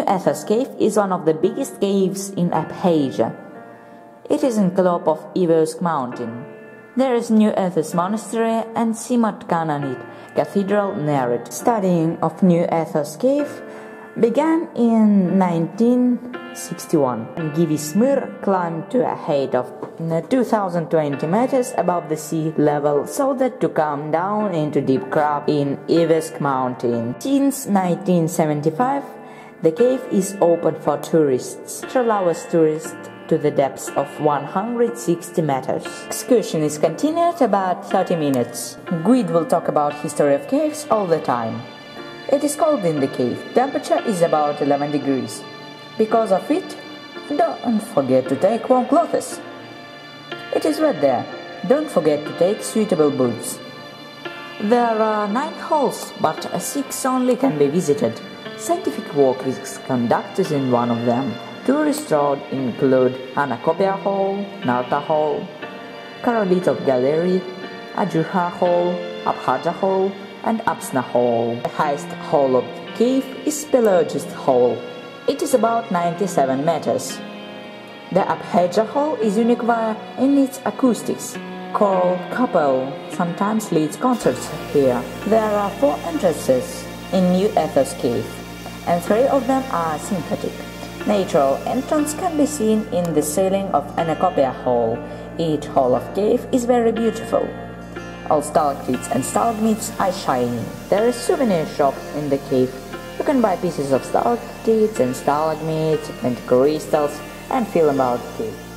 New Athos Cave is one of the biggest caves in Abkhazia. It is in top of Iversk mountain. There is New Athos Monastery and Simon Kananit Cathedral near it. Studying of New Athos Cave began in 1961 and Givi Smyr climbed to a height of 2020 meters above the sea level so that to come down into deep crop in Iversk mountain. Since 1975 the cave is open for tourists. It allows tourists to the depths of 160 meters. Excursion is continued about 30 minutes. Guide will talk about history of caves all the time. It is cold in the cave. Temperature is about 11 degrees. Because of it, don't forget to take warm clothes. It is wet there. Don't forget to take suitable boots. There are nine halls, but six only can be visited. Scientific work is conducted in one of them. Tourist roads include Anakopia Hall, Narta Hall, Karolitov Gallery, Ajuha Hall, Abkhazia Hall, and Apsny Hall. The highest hall of the cave is Pelagist Hall. It is about 97 meters. The Abkhazia Hall is unique in its acoustics. Choral couple sometimes leads concerts here. There are four entrances in New Athos Cave, and three of them are synthetic. Natural entrance can be seen in the ceiling of Anacopia Hall. Each hall of cave is very beautiful. All stalactites and stalagmites are shiny. There is souvenir shop in the cave. You can buy pieces of stalactites and stalagmites and crystals and feel about the cave.